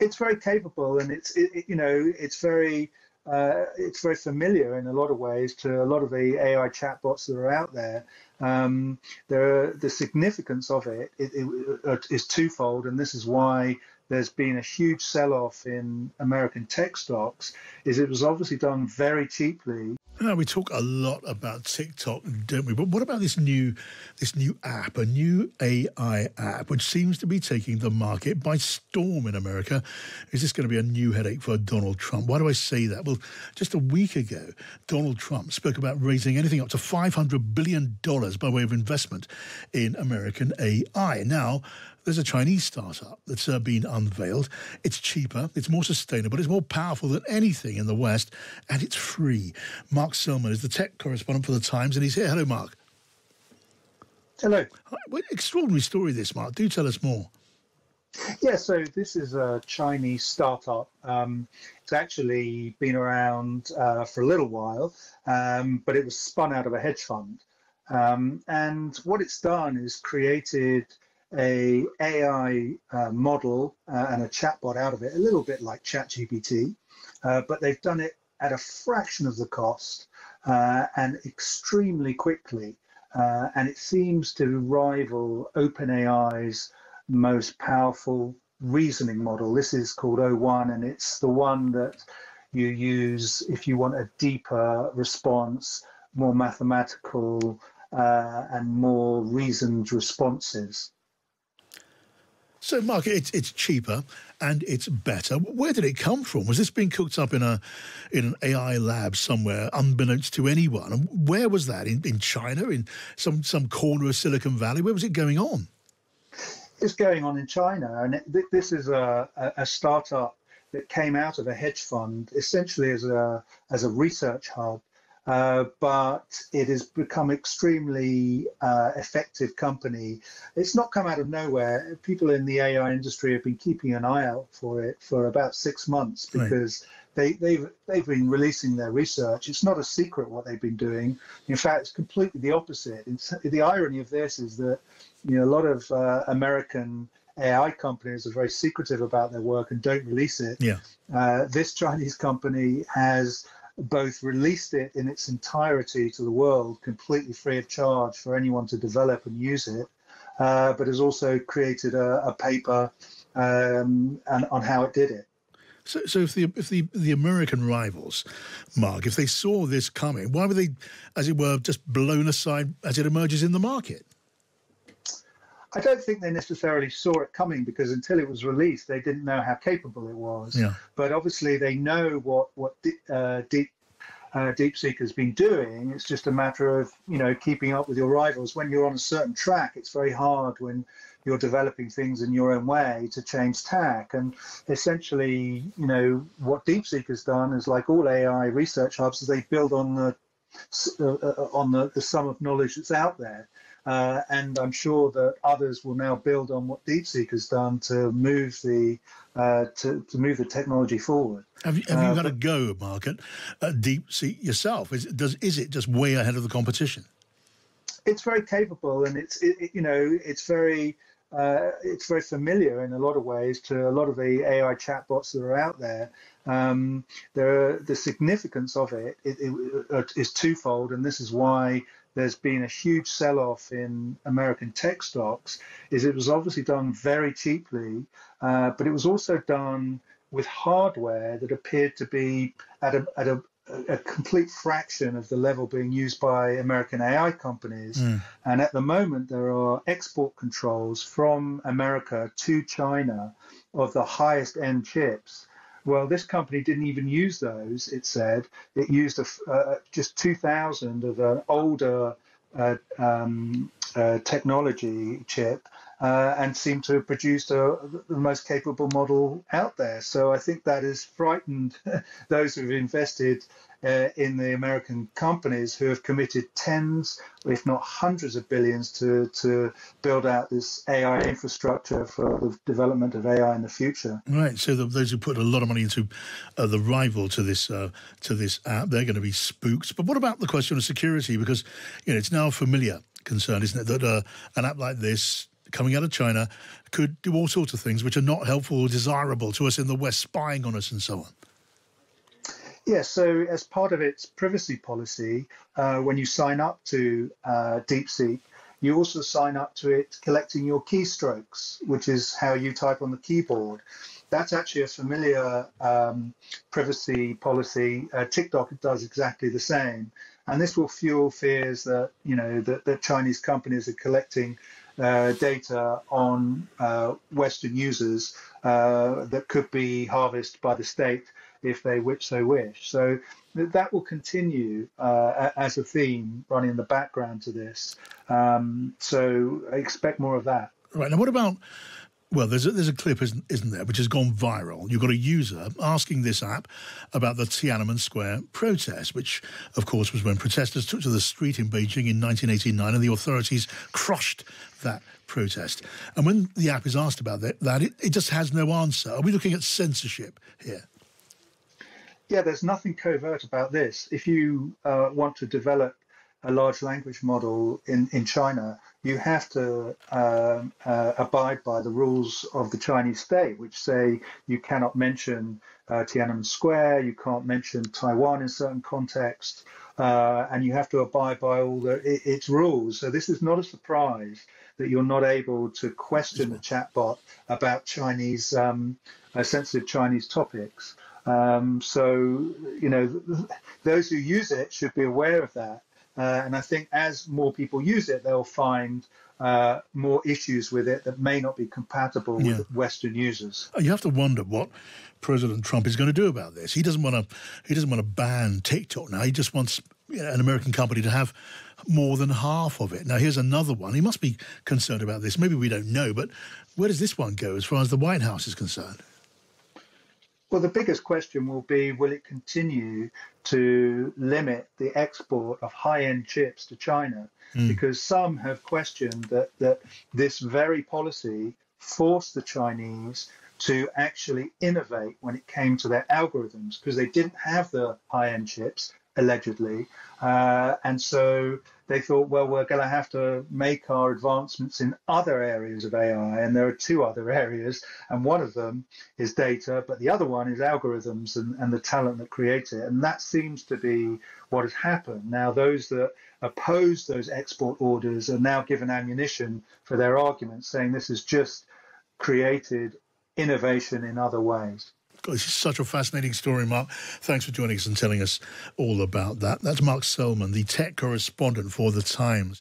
it's very capable, and it's it, you know it's very uh, it's very familiar in a lot of ways to a lot of the AI chatbots that are out there. Um, the the significance of it, it, it uh, twofold, and this is why there's been a huge sell-off in American tech stocks. Is it was obviously done very cheaply now, we talk a lot about TikTok, don't we? But what about this new, this new app, a new AI app, which seems to be taking the market by storm in America? Is this going to be a new headache for Donald Trump? Why do I say that? Well, just a week ago, Donald Trump spoke about raising anything up to $500 billion by way of investment in American AI. Now, there's a Chinese startup that's uh, been unveiled. It's cheaper, it's more sustainable, it's more powerful than anything in the West, and it's free. Mark Sellman is the tech correspondent for The Times, and he's here. Hello, Mark. Hello. Extraordinary story, this, Mark. Do tell us more. Yeah, so this is a Chinese startup. Um, it's actually been around uh, for a little while, um, but it was spun out of a hedge fund. Um, and what it's done is created a AI uh, model uh, and a chatbot out of it, a little bit like ChatGPT, uh, but they've done it at a fraction of the cost uh, and extremely quickly. Uh, and it seems to rival OpenAI's most powerful reasoning model. This is called O1, and it's the one that you use if you want a deeper response, more mathematical, uh, and more reasoned responses. So, Mark, it's it's cheaper and it's better. Where did it come from? Was this being cooked up in a in an AI lab somewhere, unbeknownst to anyone? And where was that? In, in China, in some some corner of Silicon Valley? Where was it going on? It's going on in China, and it, this is a, a startup that came out of a hedge fund, essentially as a as a research hub uh, but it has become extremely uh, effective company. It's not come out of nowhere. People in the AI industry have been keeping an eye out for it for about six months because right. they, they've they've been releasing their research. It's not a secret what they've been doing. In fact, it's completely the opposite. It's, the irony of this is that you know a lot of uh, American AI companies are very secretive about their work and don't release it. Yeah. Uh, this Chinese company has both released it in its entirety to the world, completely free of charge for anyone to develop and use it, uh, but has also created a, a paper um, and, on how it did it. So, so if the if the the American rivals, Mark, if they saw this coming, why were they, as it were, just blown aside as it emerges in the market? I don't think they necessarily saw it coming because until it was released, they didn't know how capable it was. Yeah. But obviously, they know what what uh, deep uh, DeepSeek has been doing. It's just a matter of you know keeping up with your rivals. When you're on a certain track, it's very hard when you're developing things in your own way to change tack. And essentially, you know what DeepSeek has done is like all AI research hubs, is they build on the uh, uh, on the, the sum of knowledge that's out there. Uh, and I'm sure that others will now build on what DeepSeek has done to move the uh, to, to move the technology forward. Have you, have you uh, got a go, Mark, at, DeepSeek yourself? Is, does, is it just way ahead of the competition? It's very capable, and it's it, it, you know it's very uh, it's very familiar in a lot of ways to a lot of the AI chatbots that are out there. Um, there, the significance of it, it, it is twofold, and this is why there's been a huge sell-off in American tech stocks is it was obviously done very cheaply, uh, but it was also done with hardware that appeared to be at a, at a, a complete fraction of the level being used by American AI companies. Mm. And at the moment, there are export controls from America to China of the highest end chips well, this company didn't even use those. It said it used a, uh, just 2,000 of an older uh, um, uh, technology chip uh, and seem to have produced a, the most capable model out there. So I think that has frightened those who have invested uh, in the American companies who have committed tens, if not hundreds of billions to, to build out this AI infrastructure for the development of AI in the future. Right. So the, those who put a lot of money into uh, the rival to this uh, to this app, they're going to be spooked. But what about the question of security? Because you know it's now a familiar concern, isn't it, that uh, an app like this coming out of China could do all sorts of things which are not helpful or desirable to us in the West, spying on us and so on. Yes, so as part of its privacy policy, uh, when you sign up to uh, DeepSeek, you also sign up to it collecting your keystrokes, which is how you type on the keyboard. That's actually a familiar um, privacy policy. Uh, TikTok does exactly the same, and this will fuel fears that you know that, that Chinese companies are collecting uh, data on uh, Western users uh, that could be harvested by the state if they which so wish. So that will continue uh, as a theme running in the background to this. Um, so I expect more of that. Right now, what about well, there's a, there's a clip, isn't, isn't there, which has gone viral. You've got a user asking this app about the Tiananmen Square protest, which, of course, was when protesters took to the street in Beijing in 1989 and the authorities crushed that protest. And when the app is asked about that, that it, it just has no answer. Are we looking at censorship here? Yeah, there's nothing covert about this. If you uh, want to develop a large language model in, in China, you have to um, uh, abide by the rules of the Chinese state, which say you cannot mention uh, Tiananmen Square, you can't mention Taiwan in certain contexts, uh, and you have to abide by all the, it, its rules. So this is not a surprise that you're not able to question the chatbot about Chinese um, uh, sensitive Chinese topics. Um, so you know those who use it should be aware of that. Uh, and I think as more people use it, they'll find uh, more issues with it that may not be compatible yeah. with Western users. You have to wonder what President Trump is going to do about this. He doesn't want to. He doesn't want to ban TikTok now. He just wants an American company to have more than half of it. Now, here's another one. He must be concerned about this. Maybe we don't know, but where does this one go as far as the White House is concerned? Well, the biggest question will be will it continue to limit the export of high end chips to China? Mm. Because some have questioned that, that this very policy forced the Chinese to actually innovate when it came to their algorithms because they didn't have the high end chips allegedly. Uh, and so they thought, well, we're going to have to make our advancements in other areas of AI. And there are two other areas, and one of them is data, but the other one is algorithms and, and the talent that creates it. And that seems to be what has happened. Now, those that oppose those export orders are now given ammunition for their arguments, saying this has just created innovation in other ways. This is such a fascinating story, Mark. Thanks for joining us and telling us all about that. That's Mark Sellman, the tech correspondent for The Times.